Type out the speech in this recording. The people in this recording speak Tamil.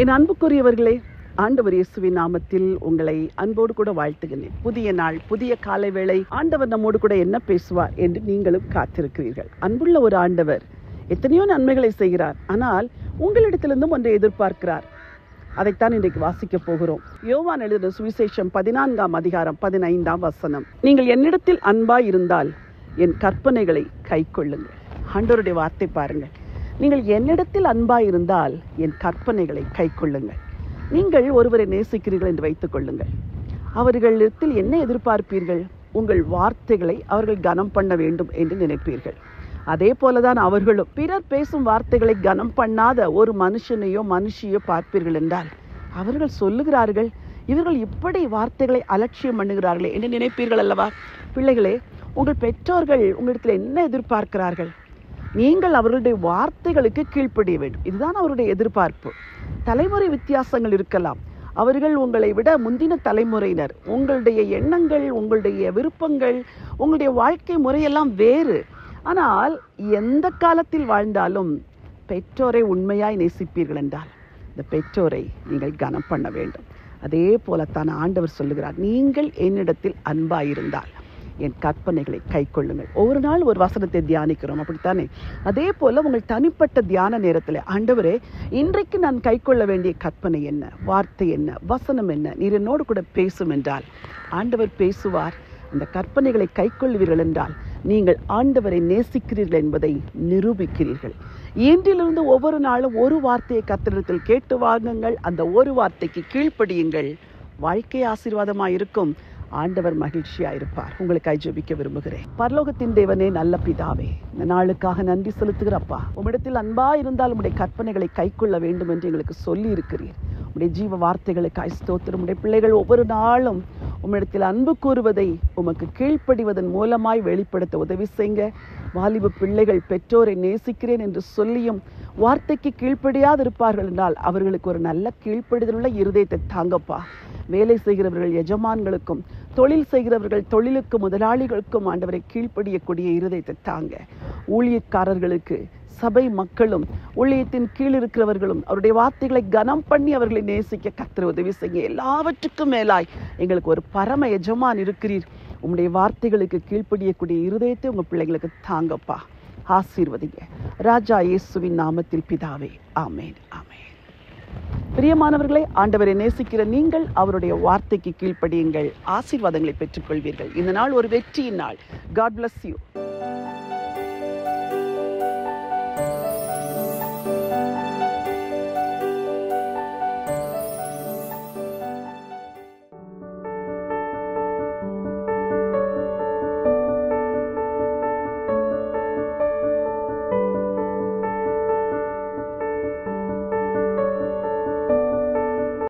என் அன்புக்குரியவர்களே ஆண்டவர் இயேசுவின் நாமத்தில் உங்களை அன்போடு கூட வாழ்த்துகிறேன். புதிய நாள் புதிய காலை வேளை ஆண்டவர் நம்மோடு கூட என்ன பேசுவார் என்று நீங்களும் காத்திருக்கிறீர்கள். அன்புள்ள ஒரு ஆண்டவர் எத்தனையோ நன்மைகளை செய்கிறார். ஆனால் உங்களிடத்திலிருந்தும் ஒன்றை எதிர்பார்க்கிறார். அதைத்தான் இன்றைக்கு வாசிக்க போகிறோம். யோவான் எழுதின சுவிசேஷம் பதினான்காம் அதிகாரம் பதினைந்தாம் வசனம். நீங்கள் என்னிடத்தில் அன்பாய் இருந்தால் என் கற்பனைகளை கை கொள்ளுங்கள் ஆண்டவருடைய வார்த்தை பாருங்கள். நீங்கள் என்னிடத்தில் அன்பாயிருந்தால் என் கற்பனைகளை கை கொள்ளுங்கள். நீங்கள் ஒருவரை நேசிக்கிறீர்கள் என்று வைத்துக் கொள்ளுங்கள். அவர்களிடத்தில் என்ன எதிர்பார்ப்பீர்கள்? உங்கள் வார்த்தைகளை அவர்கள் கனம் பண்ண வேண்டும் என்று நினைப்பீர்கள். அதே போலதான் அவர்களும் பிறர் பேசும் வார்த்தைகளை கனம் பண்ணாத ஒரு மனுஷனையோ மனுஷியோ பார்ப்பீர்கள் என்றால் அவர்கள் சொல்லுகிறார்கள் இவர்கள் இப்படி வார்த்தைகளை அலட்சியம் பண்ணுகிறார்களே என்று நினைப்பீர்கள் அல்லவா? பிள்ளைகளே உங்கள் பெற்றோர்கள் உங்களிடத்தில் என்ன எதிர்பார்க்கிறார்கள்? நீங்கள் அவர்களுடைய வார்த்தைகளுக்கு கீழ்ப்படிய வேண்டும். இதுதான் அவருடைய எதிர்பார்ப்பு. தலைமுறை வித்தியாசங்கள் இருக்கலாம். அவர்கள் உங்களை விட முந்தின தலைமுறையினர். உங்களுடைய எண்ணங்கள் உங்களுடைய விருப்பங்கள் உங்களுடைய வாழ்க்கை முறையெல்லாம் வேறு. ஆனால் எந்த காலத்தில் வாழ்ந்தாலும் பெற்றோரை உண்மையாய் நேசிப்பீர்கள் என்றால் இந்த பெற்றோரை நீங்கள் கனம் பண்ண வேண்டும். அதே போலத்தான் ஆண்டவர் சொல்லுகிறார் நீங்கள் என்னிடத்தில் அன்பாயிருந்தால். என் கற்பனைகளை கை கொள்ளுங்கள். ஒவ்வொரு நாள் ஒரு வசனத்தை தியானிக்கிறோம். அப்படித்தானே? அதே போல் உங்கள் தனிப்பட்ட தியான நேரத்தில் ஆண்டவரே இன்றைக்கு நான் கை கொள்ள வேண்டிய கற்பனை என்ன? வார்த்தை என்ன? வசனம் என்ன? நீர் என்னோடு கூட பேசும் என்றால் ஆண்டவர் பேசுவார். அந்த கற்பனைகளை கை கொள்வீர்கள் என்றால் நீங்கள் ஆண்டவரை நேசிக்கிறீர்கள் என்பதை நிரூபிக்கிறீர்கள். இன்றிலிருந்து ஒவ்வொரு நாளும் ஒரு வார்த்தையை கத்திரத்தில் கேட்டு வாங்குங்கள். அந்த ஒரு வார்த்தைக்கு கீழ்ப்படியுங்கள். வாழ்க்கை ஆசீர்வாதமாக இருக்கும் ஆண்டவர் மகிழ்ச்சியா இருப்பார் உங்களுக்காய் ஜெபிக்க விரும்புகிறேன். பரலோகத்தின் தேவனே நல்ல பிதாவே இந்த நாளுக்காக நன்றி செலுத்துகிறப்பா. உம்மிடத்தில் அன்பா இருந்தால் உடைய கற்பனைகளை கைக்கொள்ள வேண்டும் என்று எங்களுக்கு சொல்லி இருக்கிறீர் உடைய ஜீவ வார்த்தைகளுக்காய் ஸ்தோத்திரம். உடைய பிள்ளைகள் ஒவ்வொரு நாளும் உம்மிடத்தில் அன்பு கூறுவதை உமக்கு கீழ்ப்படிவதன் மூலமாய் வெளிப்படுத்த உதவி செய்யுங்க. வாலிப பிள்ளைகள் பெற்றோரை நேசிக்கிறேன் என்று சொல்லியும் வார்த்தைக்கு கீழ்ப்படியாது இருப்பார்கள் என்றால் அவர்களுக்கு ஒரு நல்ல கீழ்ப்படிதலுள்ள இருதயத்தை தாங்கப்பா. வேலை செய்கிறவர்கள் எஜமான்களுக்கும் தொழில் செய்கிறவர்கள் தொழிலுக்கு முதலாளிகளுக்கும் ஆண்டவரை கீழ்ப்படியக்கூடிய இருதயத்தை தாங்க. ஊழியக்காரர்களுக்கு சபை மக்களும் ஊழியத்தின் கீழ் இருக்கிறவர்களும் அவருடைய வார்த்தைகளை கனம் பண்ணி அவர்களை நேசிக்க கத்திர உதவி செய்ய எல்லாவற்றுக்கும் மேலாய் எங்களுக்கு ஒரு பரம எஜமான் இருக்கிறீர். உங்களுடைய வார்த்தைகளுக்கு கீழ்ப்படியக்கூடிய இருதயத்தை உங்க பிள்ளைகளுக்கு தாங்கப்பா. ஆசீர்வதிங்க. ராஜா இயேசுவின் நாமத்தில் பிதாவே. ஆமேன் ஆமேன். பிரியமானவர்களே ஆண்டவரை நேசிக்கிற நீங்கள் அவருடைய வார்த்தைக்கு கீழ்ப்படியுங்கள். ஆசீர்வாதங்களை பெற்றுக்கொள்வீர்கள். இந்த நாள் ஒரு வெற்றியின் நாள். God bless you